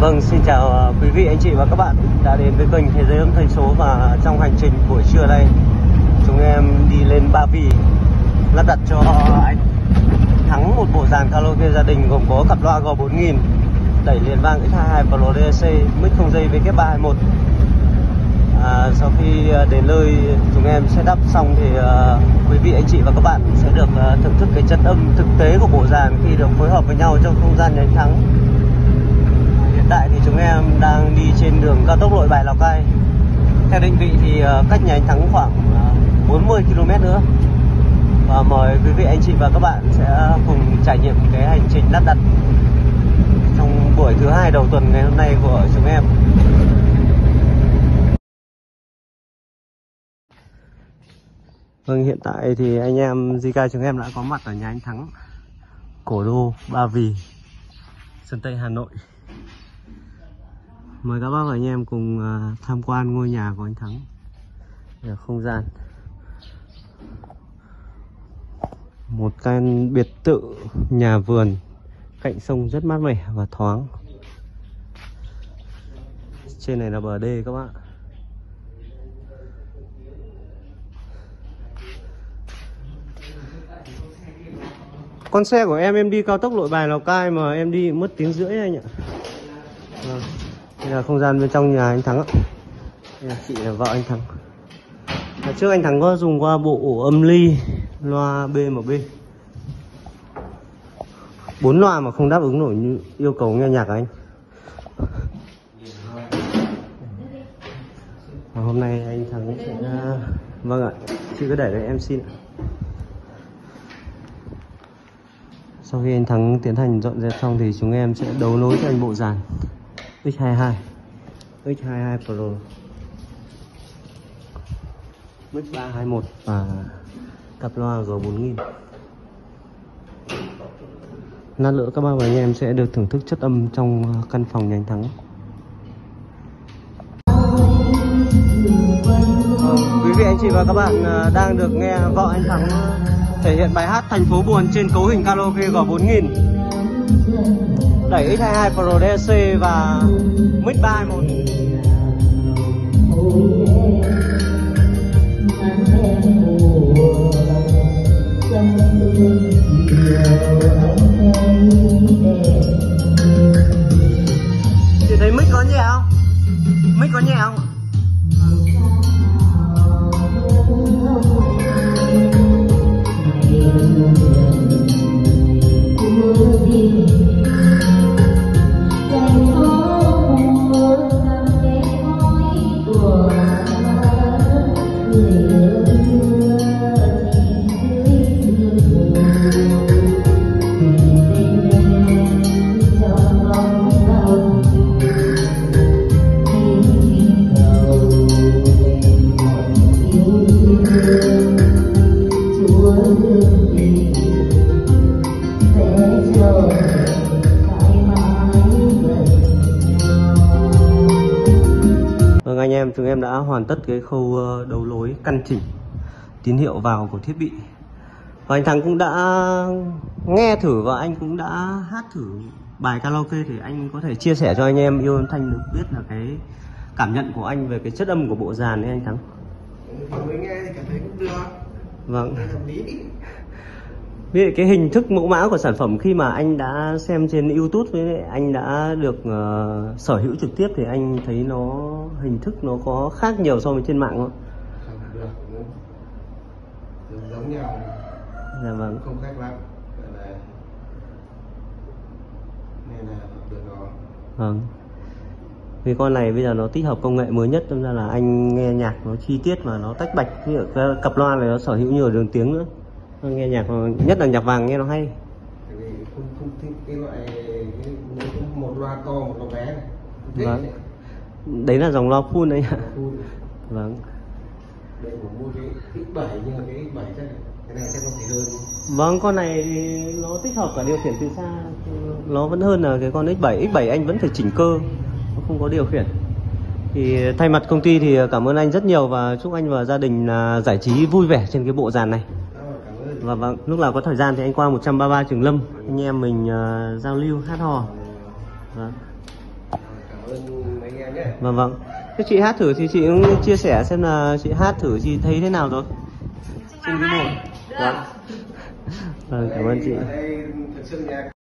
Vâng, xin chào à, quý vị, anh chị và các bạn đã đến với kênh Thế giới âm thanh số và trong hành trình buổi trưa nay chúng em đi lên Ba Vì lắp đặt cho anh Thắng một bộ dàn karaoke gia đình gồm có cặp loa G4000 đẩy liền vang X22 Pro DSC mic không dây VK321 à, sau khi à, đến nơi chúng em sẽ đắp xong thì uh, quý vị anh chị và các bạn sẽ được uh, thưởng thức cái chất âm thực tế của bộ dàn khi được phối hợp với nhau trong không gian nhà anh Thắng tại thì chúng em đang đi trên đường cao tốc nội bài lào cai. Theo định vị thì ờ, cách nhà anh thắng khoảng ờ, 40 km nữa. Và mời quý vị anh chị và các bạn sẽ cùng trải nghiệm cái hành trình lắp đặt trong buổi thứ hai đầu tuần ngày hôm nay của chúng em. Vâng, hiện tại thì anh em Zika chúng em đã có mặt ở nhà anh Thắng Cổ đô Ba Vì sân Tây Hà Nội. Mời các bác và anh em cùng à, tham quan ngôi nhà của anh Thắng. Là không gian. Một căn biệt thự, nhà vườn, Cạnh sông rất mát mẻ và thoáng. Trên này là bờ đê các bạn Con xe của em em đi cao tốc nội bài Lào Cai mà em đi mất tiếng rưỡi anh ạ. À. Đây là không gian bên trong nhà anh Thắng ạ. Đây là chị là vợ anh Thắng. Và Trước anh Thắng có dùng qua bộ âm ly Loa BMB bốn loa mà không đáp ứng nổi như yêu cầu nghe nhạc anh. Và Hôm nay anh Thắng sẽ à, Vâng ạ, Chị cứ để đấy em xin Sau khi anh Thắng tiến hành dọn dẹp xong thì chúng em sẽ đấu nối cho anh bộ dàn. X22 X22 Pro. Mic 321 và cặp loa G4000 Lát nữa các bác và anh em sẽ được thưởng thức chất âm trong ờ, căn phòng nhà Thắng. Ờ, quý vị anh chị và các bạn ờ, đang được nghe vợ anh Thắng thể hiện bài hát Thành phố buồn trên cấu hình karaoke G4000 đẩy X22 Pro dc và mid3 một. Chị thấy mic có nhẹ không? Mic có nhẹ không? Chúng em đã hoàn tất cái khâu ờ, đấu nối căn chỉnh tín hiệu vào của thiết bị. Và anh Thắng cũng đã nghe thử và anh cũng đã hát thử bài karaoke thì anh có thể chia sẻ cho anh em yêu âm thanh được biết là cái cảm nhận của anh về cái chất âm của bộ dàn ấy anh Thắng. Mới nghe thì cảm thấy cũng được. Vâng. Nghe hợp lý Vì cái hình thức mẫu mã của sản phẩm khi mà anh đã xem trên YouTube với anh đã được ờ, sở hữu trực tiếp thì anh thấy nó hình thức nó có khác nhiều so với trên mạng không? không được nữa. giống nhau Dạ vâng. không khác lắm là nên là được rồi Vâng. Vì con này bây giờ nó tích hợp công nghệ mới nhất nên ra là anh nghe nhạc nó chi tiết và nó tách bạch cái cặp loa này nó sở hữu nhiều đường tiếng nữa. Nghe nhạc nhất là nhạc vàng nghe nó hay. tại vì không không thích cái loại cái, một loa to một loa bé này Vâng. Đấy là dòng loa full đấy ạ. Full. Vâng. đây mua cái X7 nhưng mà cái X7 chắc cái này chắc không thể hơn Vâng, con này nó tích hợp cả điều khiển từ xa Nó vẫn hơn là cái con X7 X7 anh vẫn phải chỉnh cơ Nó không có điều khiển Thì thay mặt công ty thì cảm ơn anh rất nhiều Và chúc anh và gia đình là giải trí vui vẻ trên cái bộ dàn này Ơn Và vâng, lúc nào có thời gian thì anh qua 133 Trường Lâm Anh em mình ờ, giao lưu hát hò Vâng. ơn mấy em nhé Vâng vâng. Thế chị hát thử thì chị cũng chia sẻ xem là chị hát thử chị thấy thế nào rồi. Xin cái một. Vâng. Vâng, cảm ơn chị.